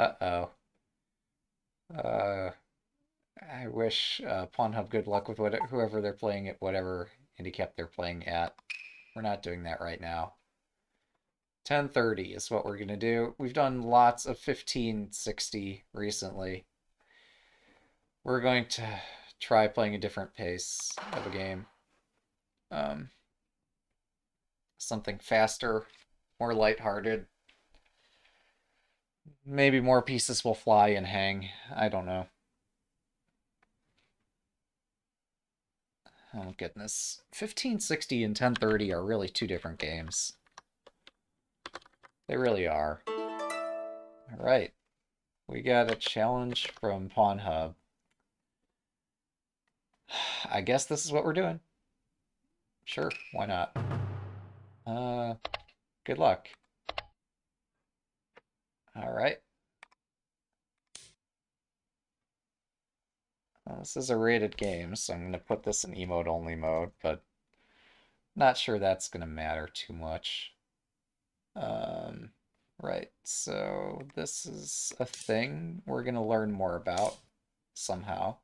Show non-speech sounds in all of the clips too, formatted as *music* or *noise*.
Uh-oh. Uh, I wish uh, PawnHub good luck with what, whoever they're playing at whatever handicap they're playing at. We're not doing that right now. 1030 is what we're going to do. We've done lots of 1560 recently. We're going to try playing a different pace of a game. Um, something faster, more lighthearted. Maybe more pieces will fly and hang. I don't know. Oh goodness. 1560 and 1030 are really two different games. They really are. Alright. We got a challenge from PawnHub. *sighs* I guess this is what we're doing. Sure, why not? Uh, good luck. Alright. This is a rated game, so I'm going to put this in emote only mode, but not sure that's going to matter too much. Um, right, so this is a thing we're going to learn more about somehow.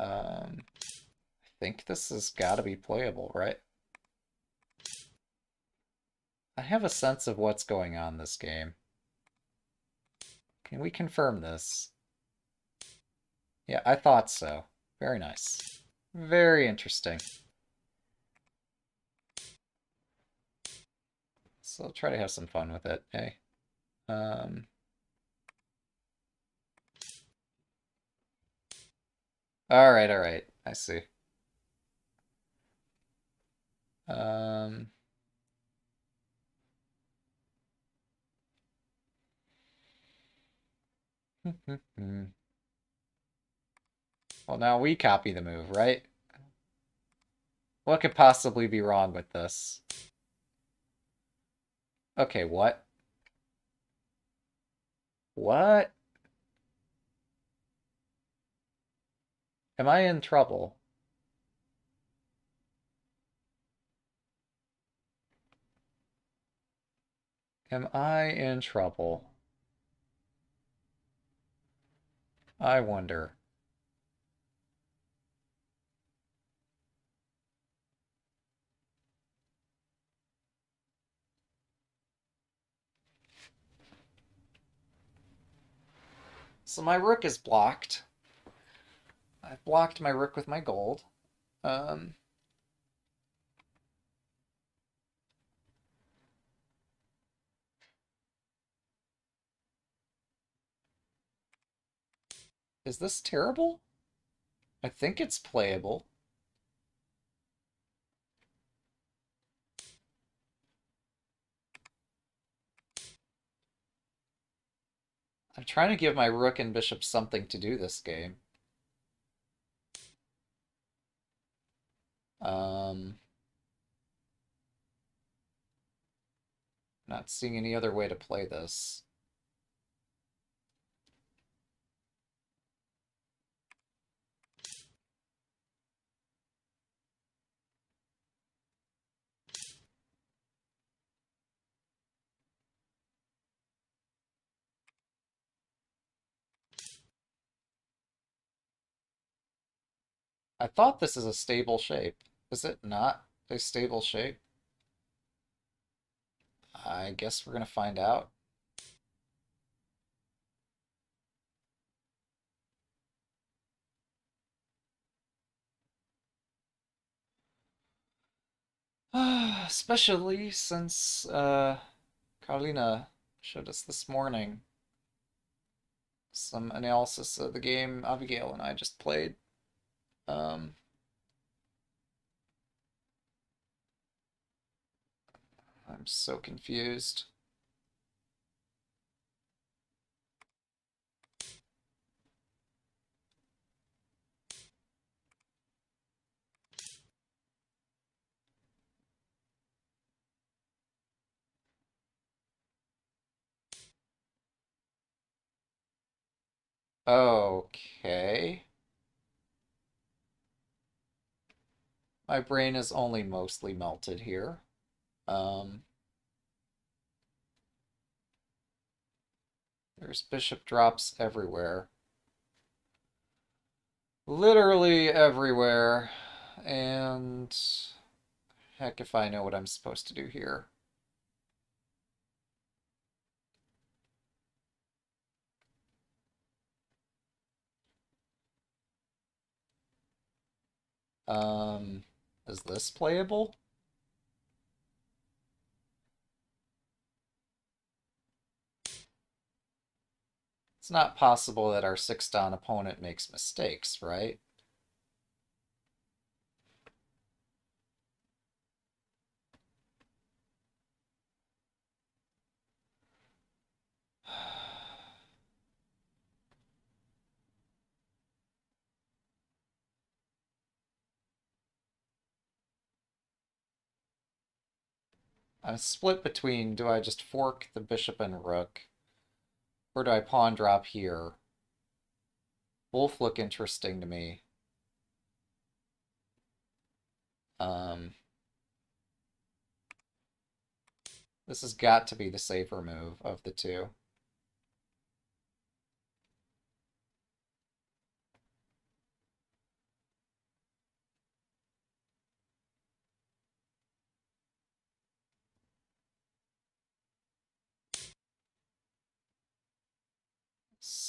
Um, I think this has got to be playable, right? I have a sense of what's going on this game. Can we confirm this? Yeah, I thought so. Very nice. Very interesting. So I'll try to have some fun with it, hey? Um... All right, all right. I see. Um, *laughs* well, now we copy the move, right? What could possibly be wrong with this? Okay, what? What? Am I in trouble? Am I in trouble? I wonder. So my rook is blocked. I've blocked my rook with my gold. Um, is this terrible? I think it's playable. I'm trying to give my rook and bishop something to do this game. Um, not seeing any other way to play this. I thought this is a stable shape. Is it not a stable shape? I guess we're going to find out. *sighs* Especially since uh, Carlina showed us this morning some analysis of the game Abigail and I just played. Um, I'm so confused. Okay. My brain is only mostly melted here. Um, there's bishop drops everywhere. Literally everywhere. And heck if I know what I'm supposed to do here. Um, is this playable? It's not possible that our six-dan opponent makes mistakes, right? *sighs* I'm split between do I just fork the bishop and rook, or do I pawn drop here? Both look interesting to me. Um, this has got to be the safer move of the two.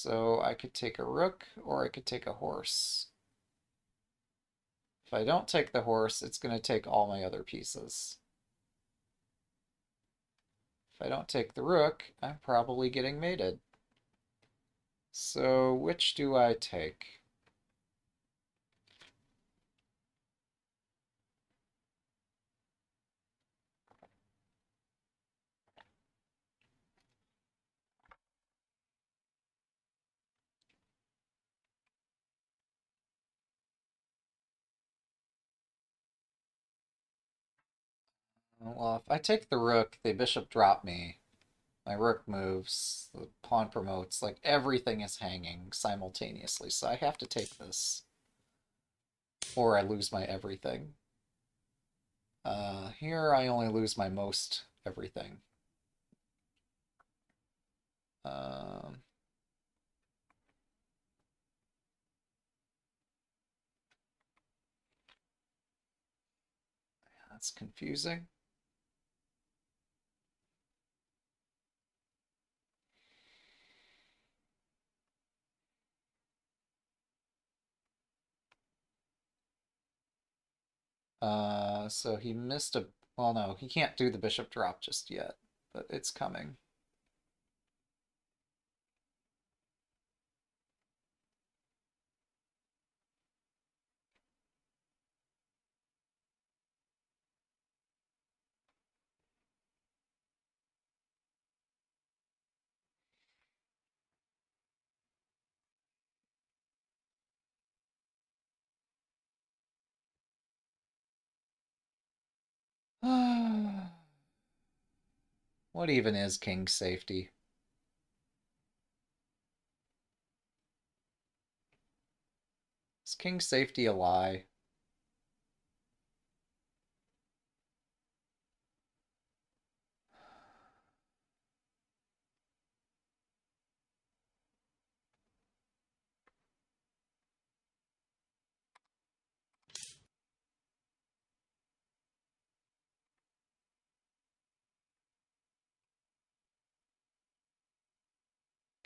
So I could take a rook or I could take a horse. If I don't take the horse, it's going to take all my other pieces. If I don't take the rook, I'm probably getting mated. So which do I take? Well, if I take the rook, the bishop drop me. My rook moves, the pawn promotes, like everything is hanging simultaneously, so I have to take this. Or I lose my everything. Uh, here I only lose my most everything. Um, that's confusing. Uh, so he missed a... Well, no, he can't do the bishop drop just yet, but it's coming. *sighs* what even is king's safety? Is king's safety a lie?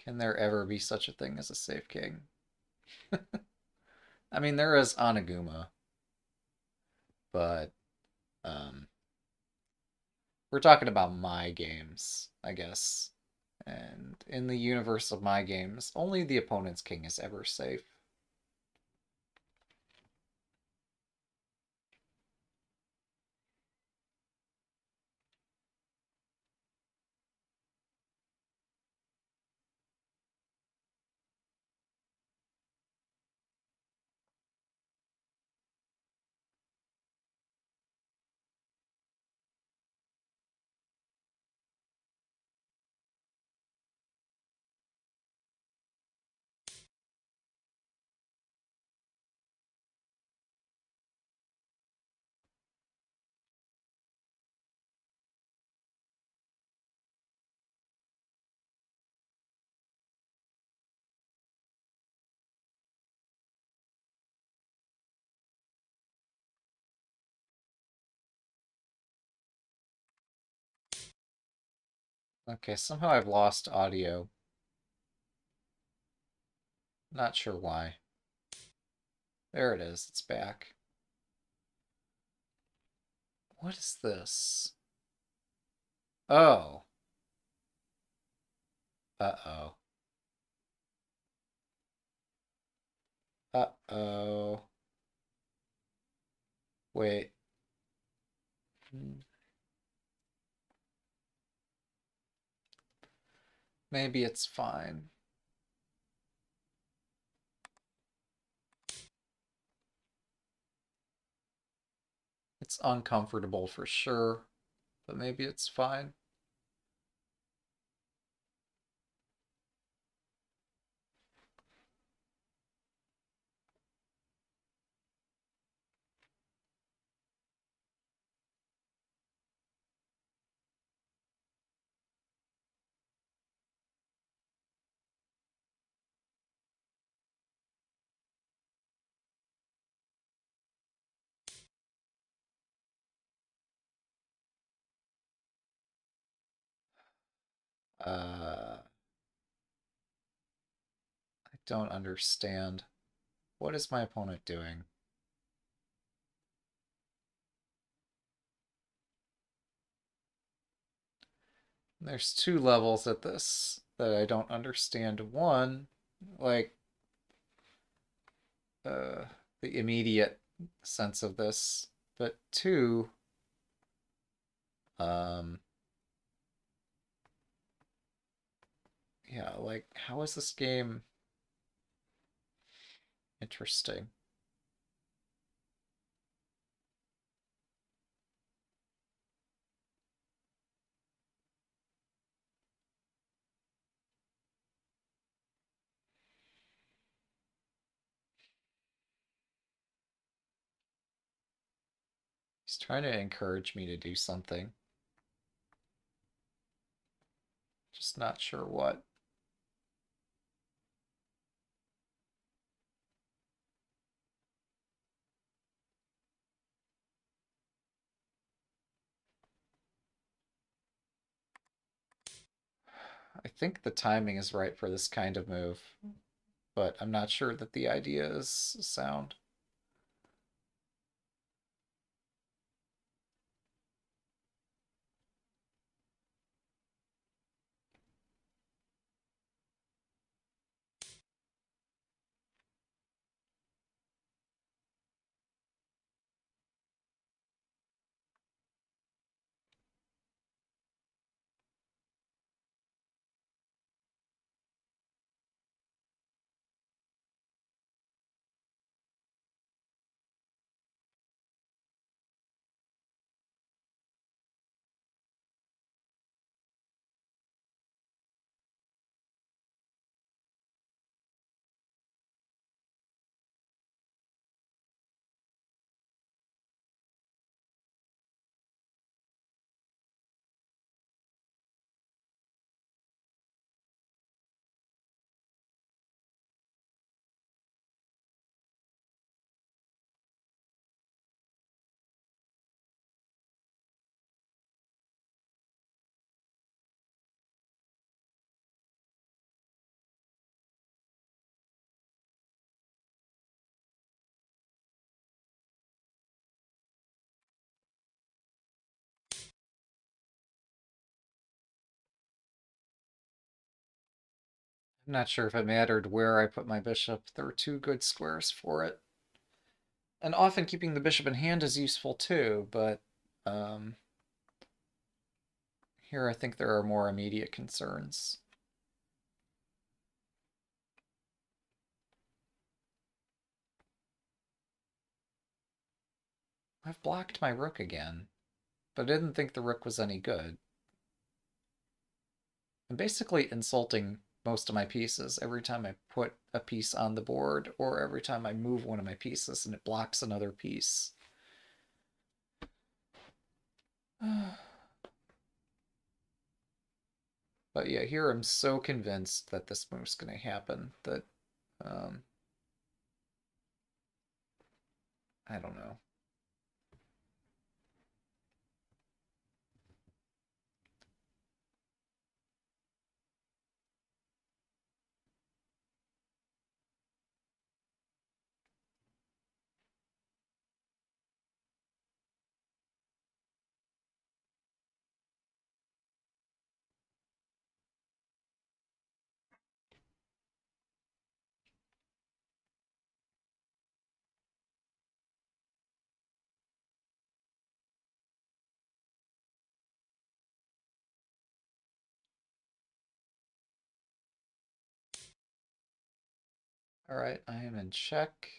Can there ever be such a thing as a safe king? *laughs* I mean, there is Anaguma, but um, we're talking about my games, I guess. And in the universe of my games, only the opponent's king is ever safe. Okay, somehow I've lost audio. Not sure why. There it is, it's back. What is this? Oh. Uh-oh. Uh-oh. Wait. Hmm. Maybe it's fine. It's uncomfortable for sure, but maybe it's fine. Uh, I don't understand. What is my opponent doing? There's two levels at this that I don't understand. One, like, uh, the immediate sense of this, but two, um, yeah, like, how is this game interesting? He's trying to encourage me to do something. Just not sure what. I think the timing is right for this kind of move, but I'm not sure that the idea is sound. I'm not sure if it mattered where I put my bishop. There are two good squares for it. And often keeping the bishop in hand is useful too, but um, here I think there are more immediate concerns. I've blocked my rook again, but I didn't think the rook was any good. I'm basically insulting most of my pieces every time I put a piece on the board or every time I move one of my pieces and it blocks another piece. *sighs* but yeah, here I'm so convinced that this move's going to happen that um, I don't know. Alright, I am in check.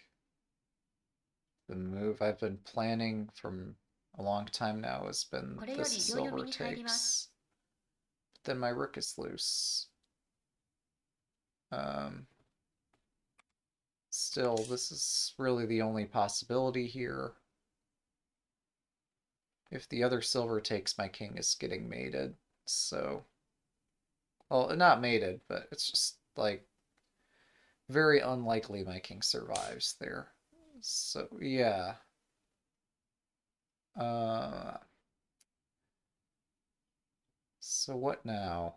The move I've been planning from a long time now has been this silver takes. But then my rook is loose. Um, still, this is really the only possibility here. If the other silver takes, my king is getting mated, so... Well, not mated, but it's just, like, very unlikely my king survives there. So, yeah. Uh, so what now?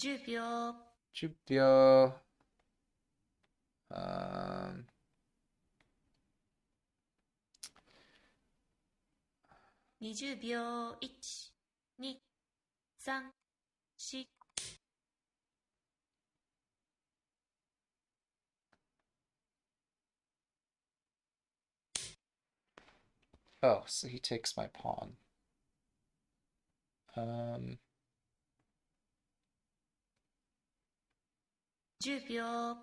Jubio. Jubio. Um... Nijubio. 1, 2, 3, 4, Oh, so he takes my pawn. Um... 10秒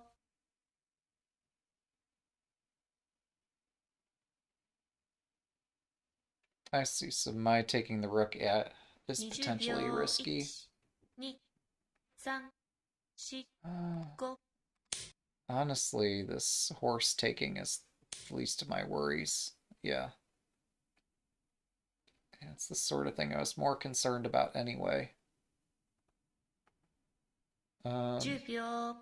I see. So my taking the rook at is potentially risky. Uh, honestly, this horse taking is the least of my worries. Yeah. It's the sort of thing I was more concerned about anyway. Um, 10秒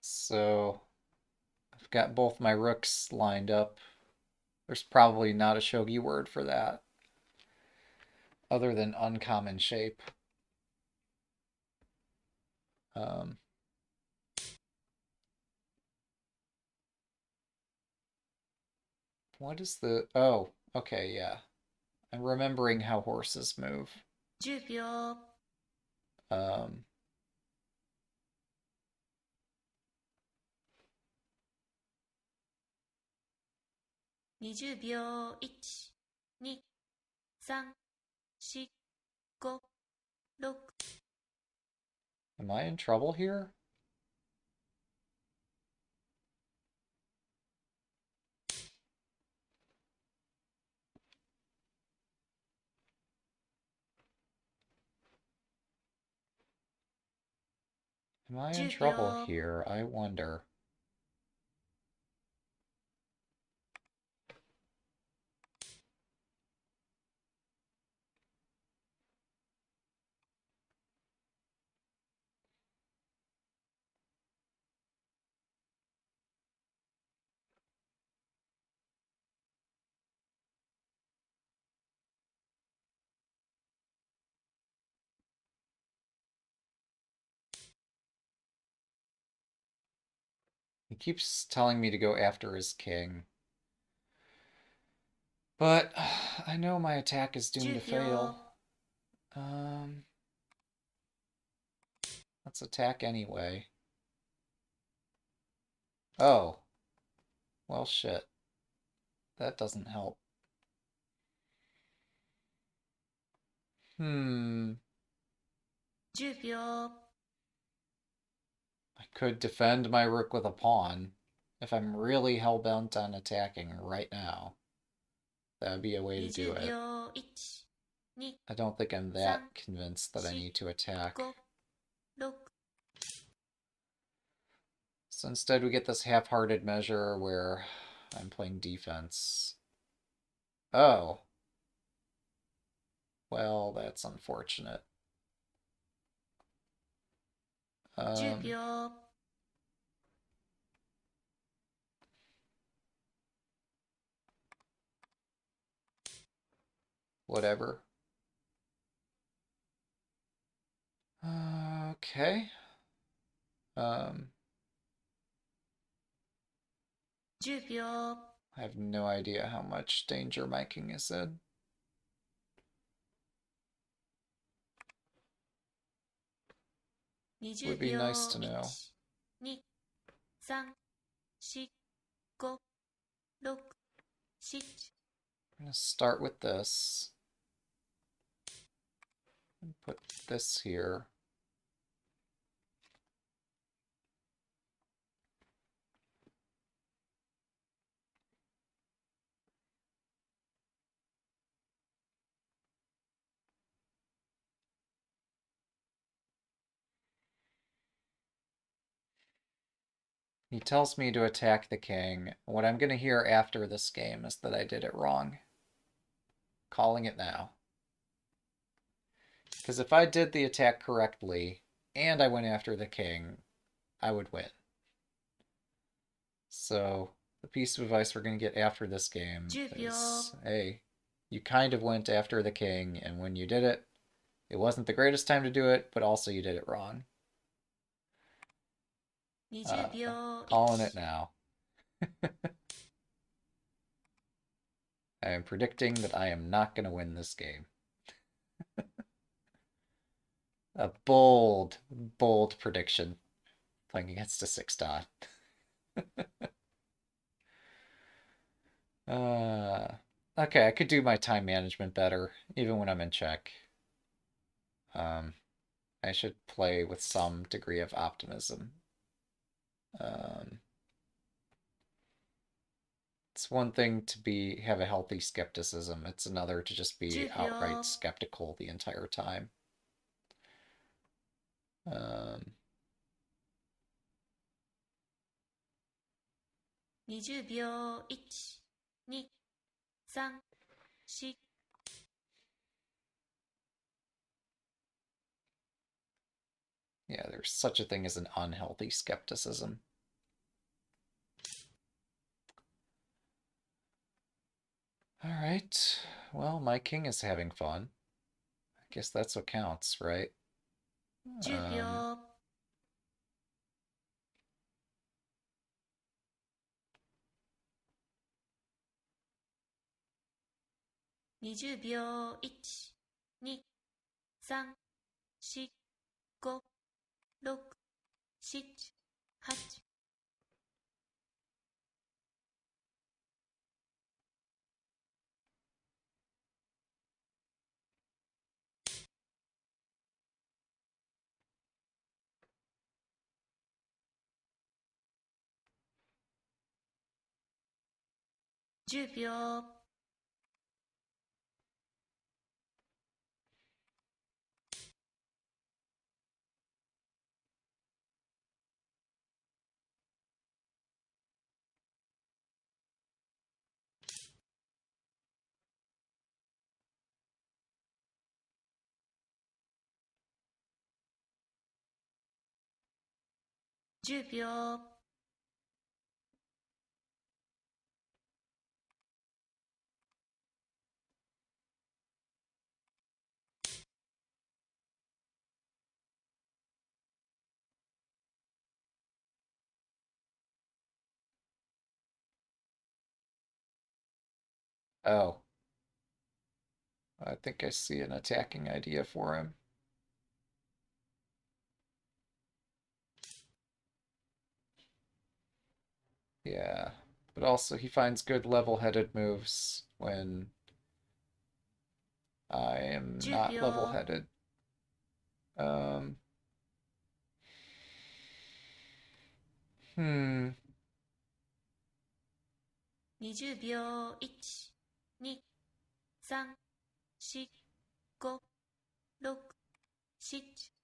so I've got both my rooks lined up. There's probably not a shogi word for that other than uncommon shape. Um, what is the... Oh, okay, yeah. I'm remembering how horses move. 10秒 Um, ?20 秒1、2、3、4、5、6 am I in trouble here? Am I in trouble here? I wonder. Keeps telling me to go after his king. But *sighs* I know my attack is doomed to fail. Um, let's attack anyway. Oh. Well, shit. That doesn't help. Hmm. 10秒 I could defend my rook with a pawn if I'm really hell-bent on attacking right now. That would be a way to do it. I don't think I'm that convinced that I need to attack. So instead, we get this half-hearted measure where I'm playing defense. Oh. Well, that's unfortunate. 10 Um, 秒 whatever. Uh, okay. Um, 10秒 I have no idea how much danger my king is in. Would be nice to know. 1、2、3、4、5、6、7 I'm gonna start with this. Put this here. He tells me to attack the king. What I'm going to hear after this game is that I did it wrong. Calling it now. Because if I did the attack correctly, and I went after the king, I would win. So, the piece of advice we're going to get after this game is, hey, you kind of went after the king, and when you did it, it wasn't the greatest time to do it, but also you did it wrong. Uh, calling it now. *laughs* I am predicting that I am not going to win this game. *laughs* a bold, bold prediction. Playing against a six dot. *laughs* uh, okay, I could do my time management better, even when I'm in check. Um, I should play with some degree of optimism. Um, it's one thing to be have a healthy skepticism. It's another to just be outright skeptical the entire time. Um, 20秒1、2、3、4 Yeah, there's such a thing as an unhealthy skepticism. All right. Well, my king is having fun. I guess that's what counts, right? 10秒 Um, ?20 秒1、2、3、4、5、6、7、8 10秒10秒 oh. I think I see an attacking idea for him. Yeah, but also he finds good level-headed moves when I am not Jupio. level-headed. Um, hmm. 20秒1、2、3、4、5、6、7、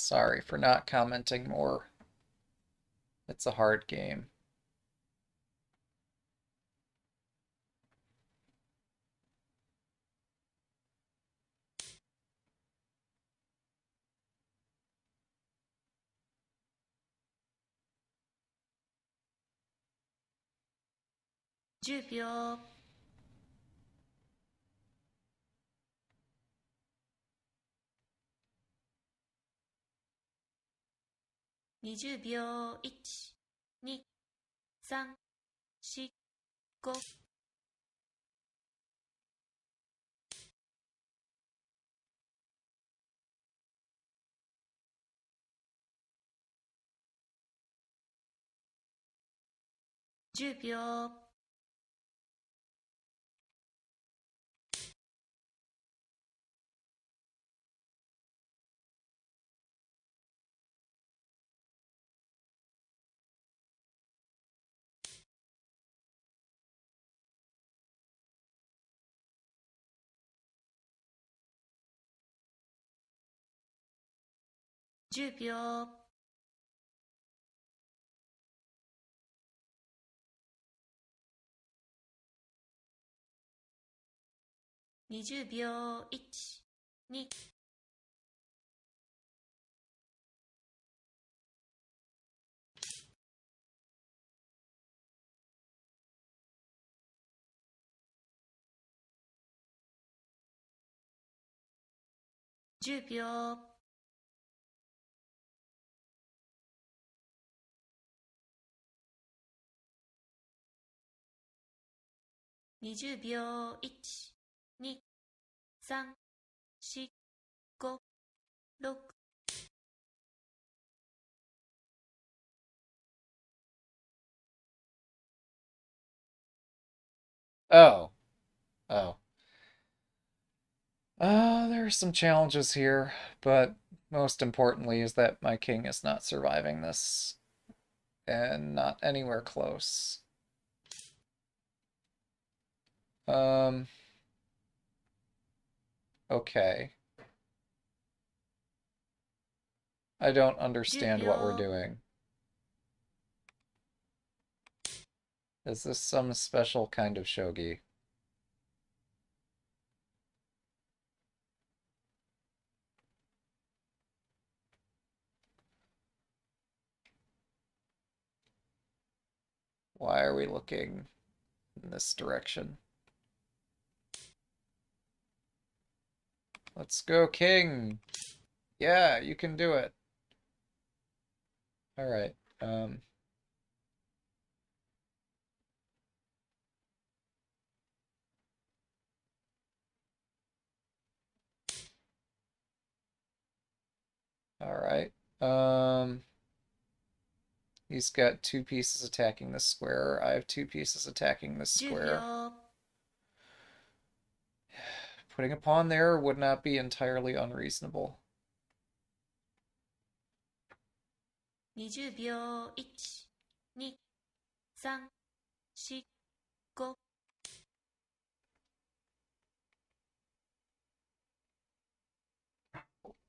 Sorry for not commenting more. It's a hard game. Ten 20秒。1、2、3、4、5。10秒。10秒。20秒。1、2、10秒。20秒。1、2、3、4、5、6、Oh. Oh. Uh, there are some challenges here, but most importantly is that my king is not surviving this. And not anywhere close. Um... Okay. I don't understand what we're doing. Is this some special kind of shogi? Why are we looking in this direction? Let's go, King. Yeah, you can do it. All right. Um, all right. Um, he's got two pieces attacking the square. I have two pieces attacking the square. Putting a pawn there would not be entirely unreasonable. 20秒1、2、3、4、5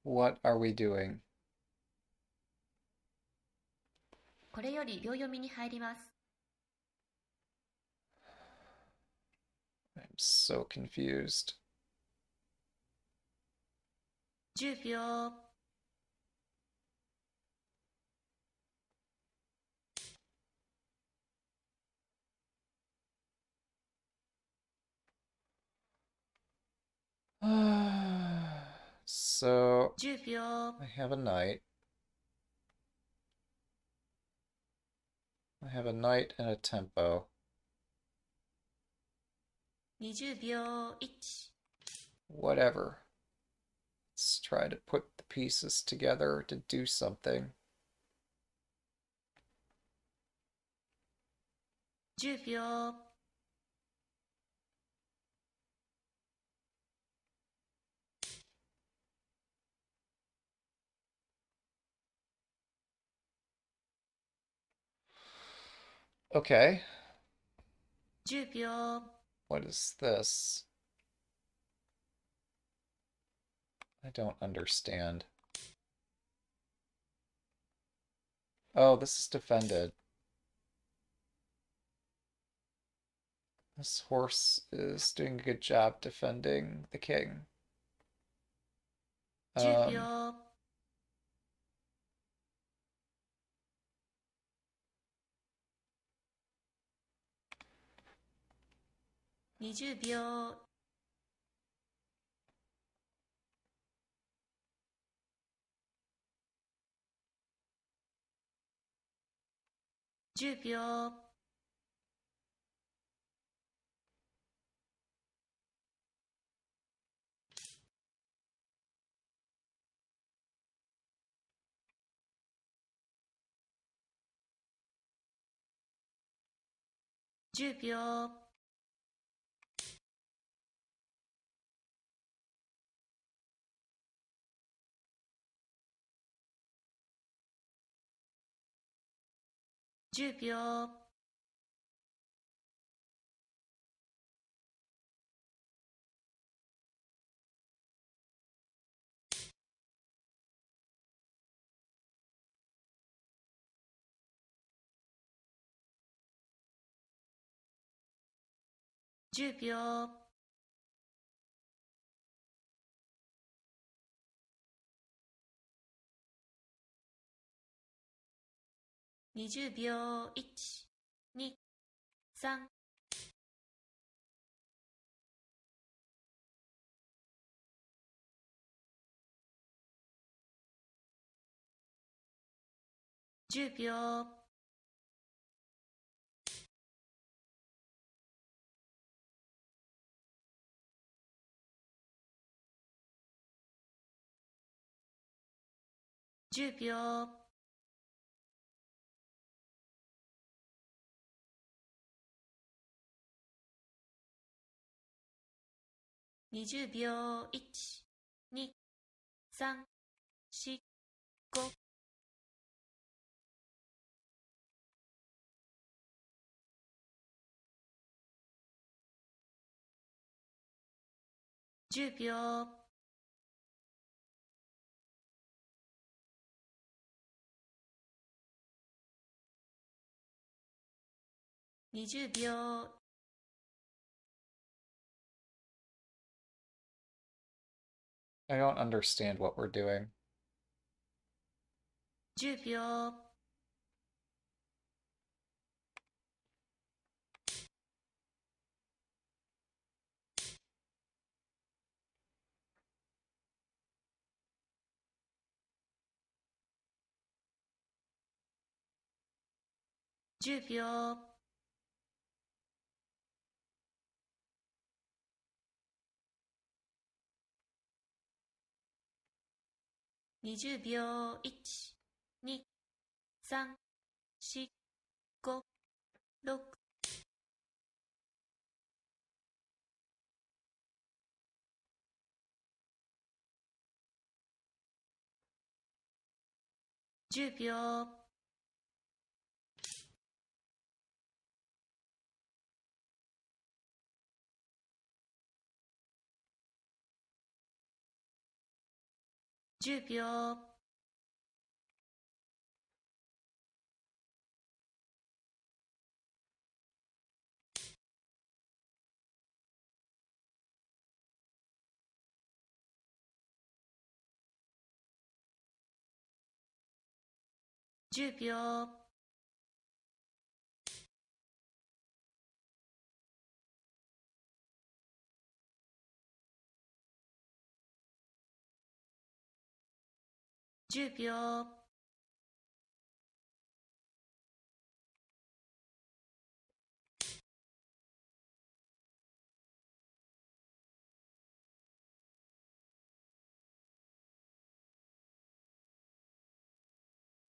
What are we doing? これより秒読みに入ります。I'm so confused. 10秒 so *sighs* I have a knight. I have a knight and a tempo. 20秒 1. Whatever. Let's try to put the pieces together to do something. 10秒。Okay, 10秒。what is this? I don't understand. Oh, this is defended. This horse is doing a good job defending the king. 10 Um, 10秒10秒10秒10秒20秒1 2 3十秒。十秒。20秒1、2、3、4、5 10秒。20秒。I don't understand what we're doing. 10秒10秒20秒1、2、3、4、5、6 10秒。10秒10秒10秒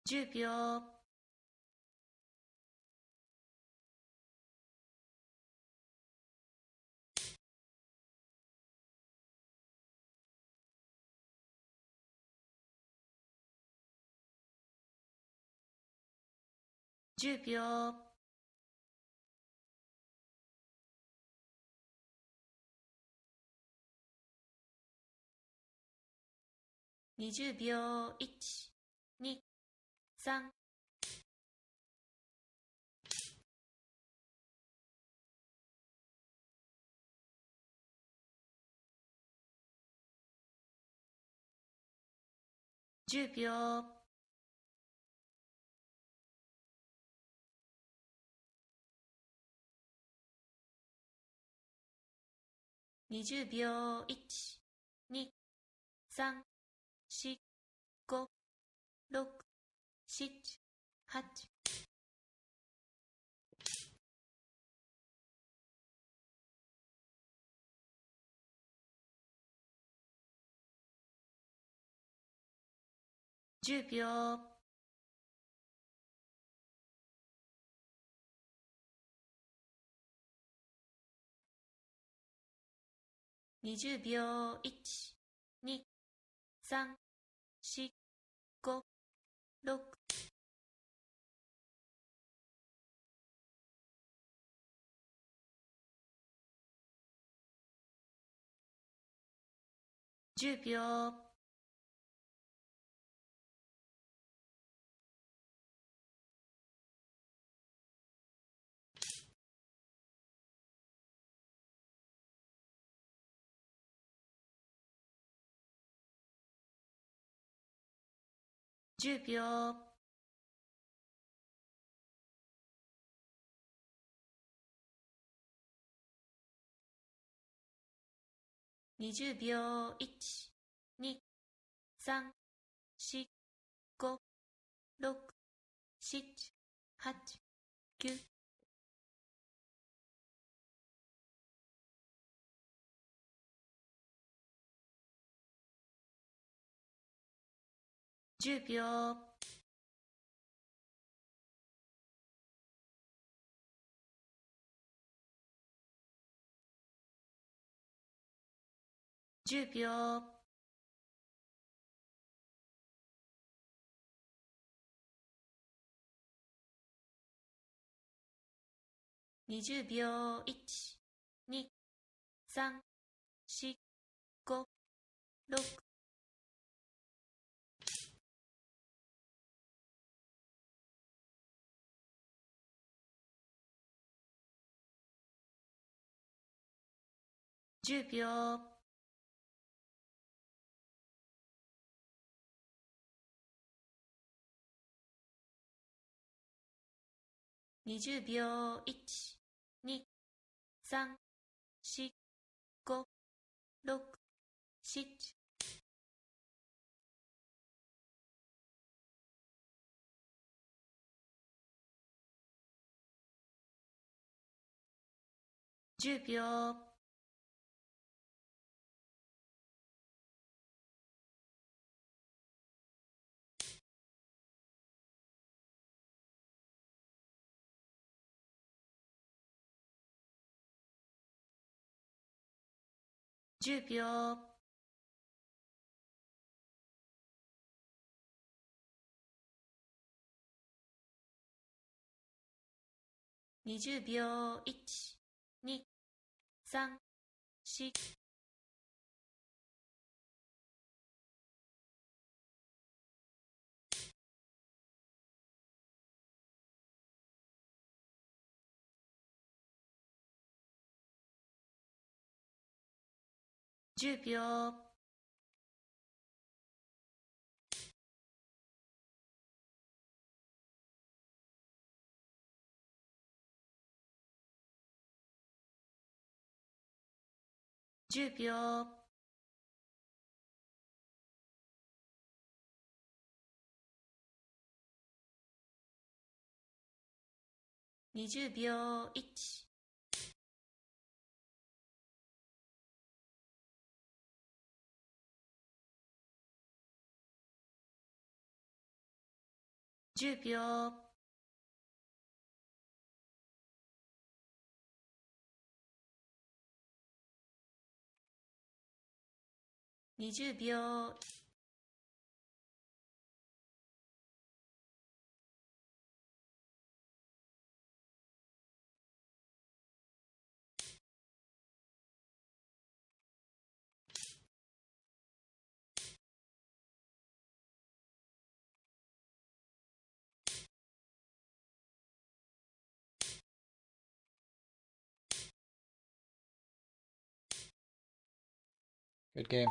10秒10秒。20秒、1、2、3。10秒。20秒、1、2、3、4、5、6、7、8、10秒、20秒、1、2、3、4、5、6、10秒、10秒、20秒、1、2、3、4、5、6、7、8、9、10秒、10秒、20秒、1、2、3、4、5、6、10秒。20秒1234567 10秒。10秒、20秒、1、2、3、4、10秒、10秒、20秒、1、10秒、20秒、Good game.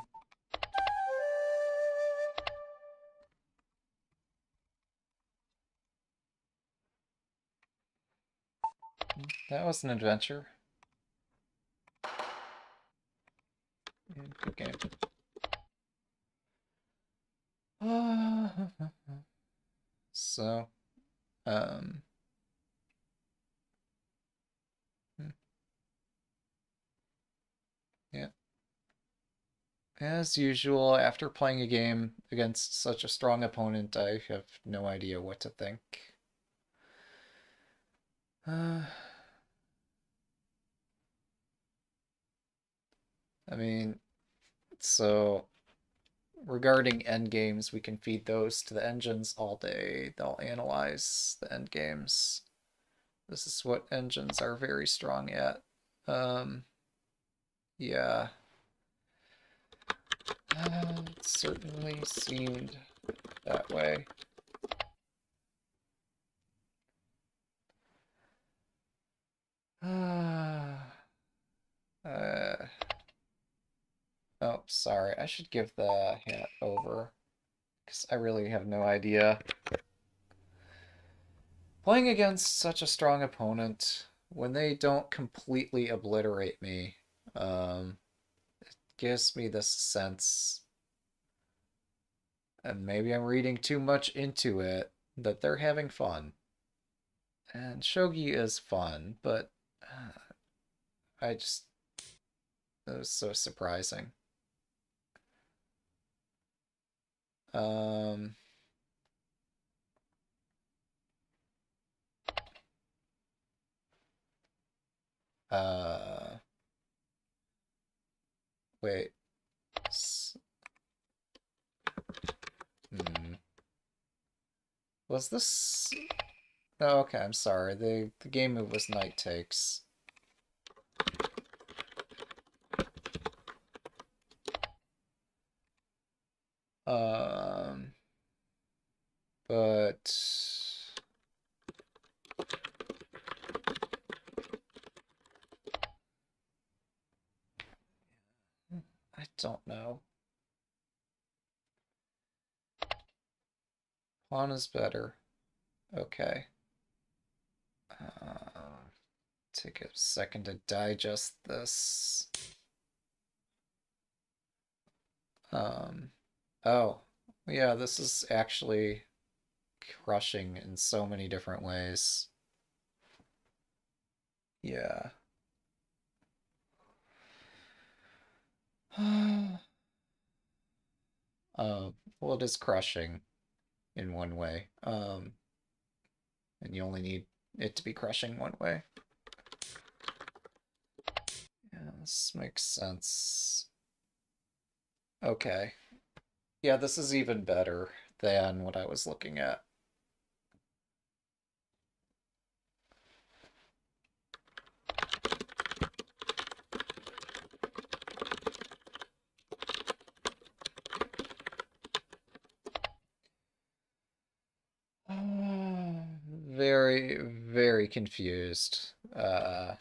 That was an adventure. And good game. Uh, *laughs* so, um... As usual, after playing a game against such a strong opponent, I have no idea what to think. Uh, *sighs* I mean, so regarding endgames, we can feed those to the engines all day. They'll analyze the endgames. This is what engines are very strong at. Um, yeah. It certainly seemed that way. Uh, *sighs* uh, oh, sorry. I should give the hat over. Because I really have no idea. Playing against such a strong opponent, when they don't completely obliterate me, um, gives me this sense, and maybe I'm reading too much into it, that they're having fun. And Shogi is fun, but I just it was so surprising. Um uh wait. Hmm. Was this Oh, okay, I'm sorry. The the game move was knight takes. Um, but I don't know. Pawn is better. Okay. Uh, take a second to digest this. Um, oh, yeah, this is actually crushing in so many different ways. Yeah. *sighs* uh, well, it is crushing in one way. Um, and you only need it to be crushing one way. Yeah, this makes sense. Okay. Yeah, this is even better than what I was looking at. very, very confused. Uh,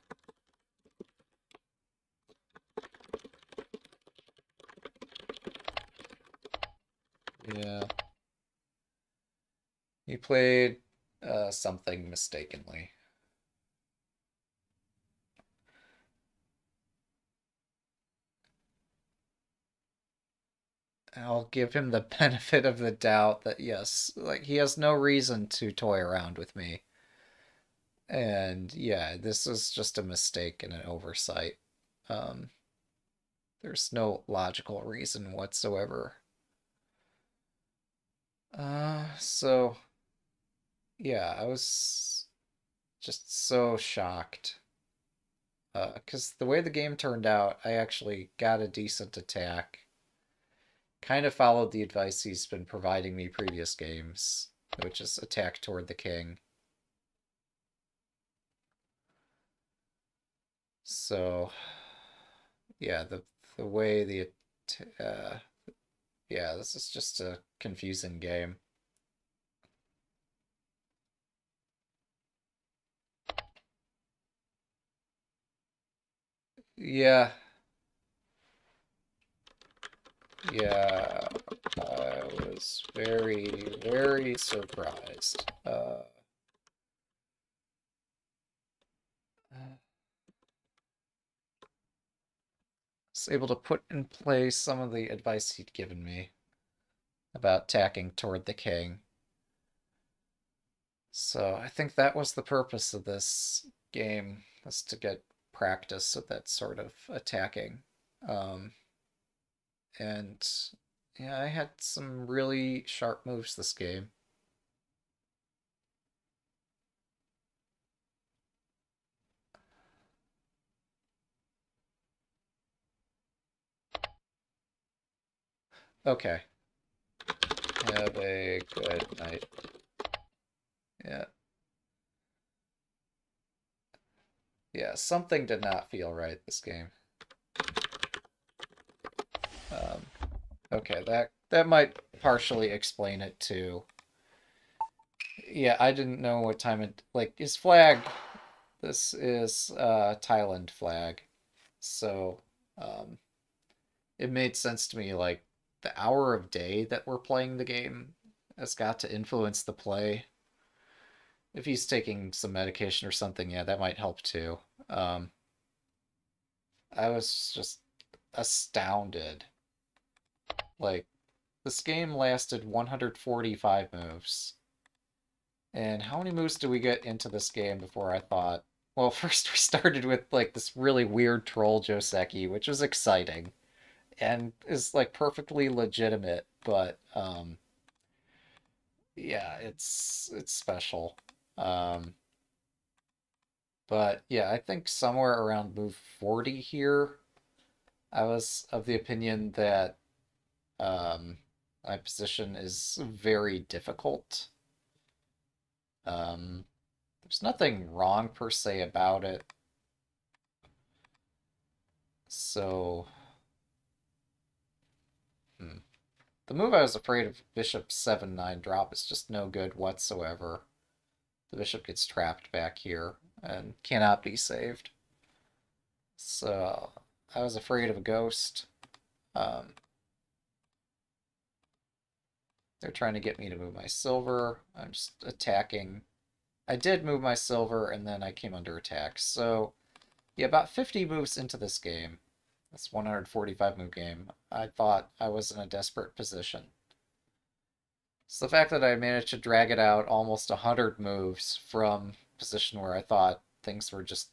yeah. He played uh, something mistakenly. I'll give him the *laughs* benefit of the doubt that yes, like he has no reason to toy around with me. And yeah, this is just a mistake and an oversight. Um, there's no logical reason whatsoever. Uh, so yeah, I was just so shocked. Uh, because the way the game turned out, I actually got a decent attack kind of followed the advice he's been providing me previous games, which is attack toward the king. So, yeah, the the way the uh, yeah, this is just a confusing game. Yeah, Yeah, I was very, very surprised. Uh, able to put in place some of the advice he'd given me about tacking toward the king. So I think that was the purpose of this game, was to get practice with that sort of attacking. Um, and yeah, I had some really sharp moves this game. Okay. Have a good night. Yeah. Yeah, something did not feel right this game. Um, okay, that that might partially explain it too. Yeah, I didn't know what time it like his flag. This is uh Thailand flag, so um, it made sense to me like the hour of day that we're playing the game has got to influence the play. If he's taking some medication or something, yeah, that might help too. Um, I was just astounded. Like, this game lasted 145 moves. And how many moves do we get into this game before I thought, well, *laughs* first we started with like this really weird troll Joseki, which was exciting and is like perfectly legitimate, but um yeah, it's it's special. Um but yeah, I think somewhere around move 40 here, I was of the opinion that um my position is very difficult. Um there's nothing wrong per se about it. So Hmm. The move I was afraid of, bishop 7-9 drop, is just no good whatsoever. The bishop gets trapped back here and cannot be saved. So I was afraid of a ghost. Um, they're trying to get me to move my silver. I'm just attacking. I did move my silver and then I came under attack. So yeah, about 50 moves into this game. This 145 move game. I thought I was in a desperate position. So the fact that I managed to drag it out almost 100 moves from position where I thought things were just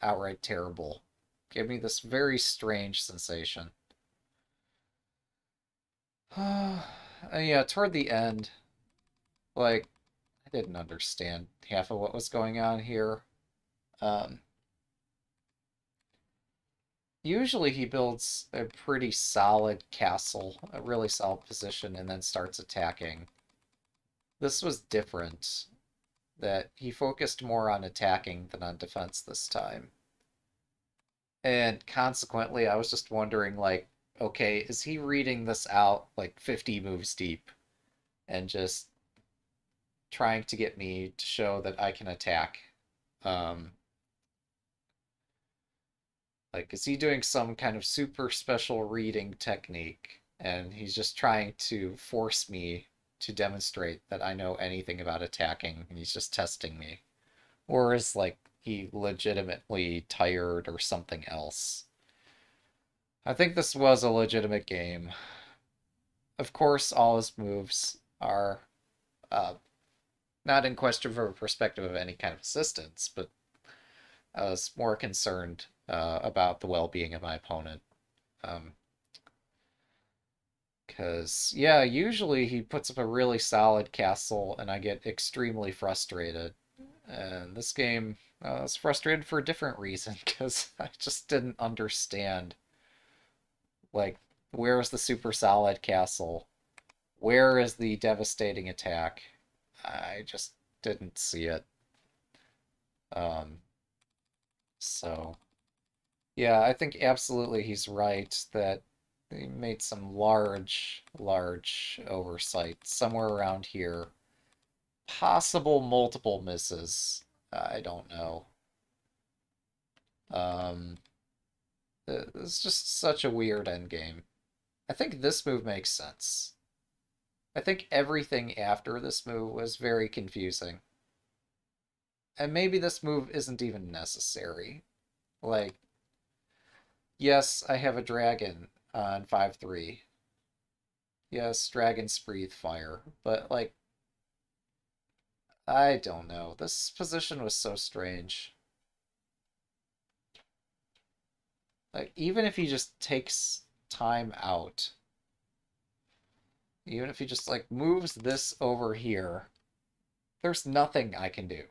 outright terrible gave me this very strange sensation. *sighs* Uh, yeah, toward the end, like, I didn't understand half of what was going on here. Um, Usually he builds a pretty solid castle, a really solid position, and then starts attacking. This was different, that he focused more on attacking than on defense this time. And consequently, I was just wondering, like, okay, is he reading this out, like, 50 moves deep, and just trying to get me to show that I can attack? Um, like, is he doing some kind of super special reading technique? And he's just trying to force me to demonstrate that I know anything about attacking, and he's just testing me. Or is, like, he legitimately tired or something else? I think this was a legitimate game. Of course, all his moves are uh, not in question from a perspective of any kind of assistance, but I was more concerned uh, about the well-being of my opponent. Um, because, yeah, usually he puts up a really solid castle and I get extremely frustrated. And this game, uh, I was frustrated for a different reason *laughs* because I just didn't understand. Like, where is the super solid castle? Where is the devastating attack? I just didn't see it. Um, so, yeah, I think absolutely he's right that they made some large, large oversight somewhere around here. Possible multiple misses. I don't know. Um, it's just such a weird endgame. I think this move makes sense. I think everything after this move was very confusing. And maybe this move isn't even necessary. Like, Yes, I have a dragon on 5-3. Yes, dragons breathe fire, but like I don't know. This position was so strange. Like even if he just takes time out, even if he just like moves this over here, there's nothing I can do.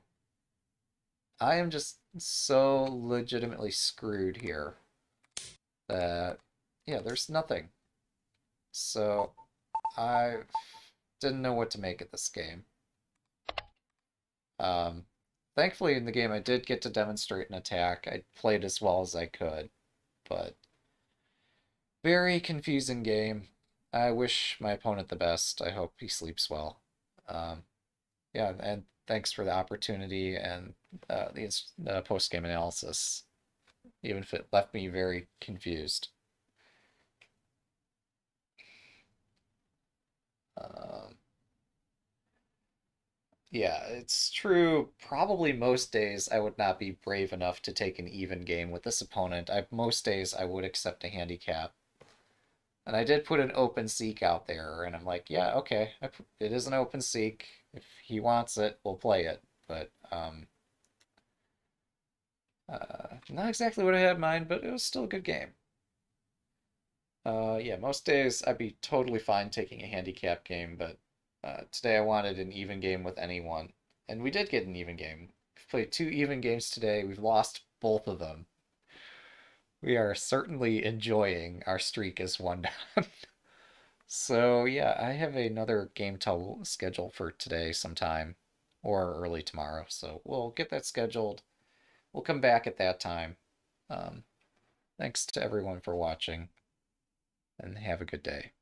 I am just so legitimately screwed here that yeah, there's nothing. So I didn't know what to make of this game. Um, thankfully, in the game, I did get to demonstrate an attack. I played as well as I could, but very confusing game. I wish my opponent the best. I hope he sleeps well. Um, yeah, and thanks for the opportunity and uh, the uh, post game analysis, even if it left me very confused. Um, yeah, it's true. Probably most days I would not be brave enough to take an even game with this opponent. I most days I would accept a handicap. And I did put an open seek out there, and I'm like, yeah, okay, it is an open seek. If he wants it, we'll play it. But um, uh, not exactly what I had in mind, but it was still a good game. Uh, yeah, most days I'd be totally fine taking a handicap game, but uh, today I wanted an even game with anyone, and we did get an even game. We've played two even games today. We've lost both of them. We are certainly enjoying our streak as one down. *laughs* so yeah, I have another game to schedule for today sometime, or early tomorrow. So we'll get that scheduled. We'll come back at that time. Um, thanks to everyone for watching, and have a good day.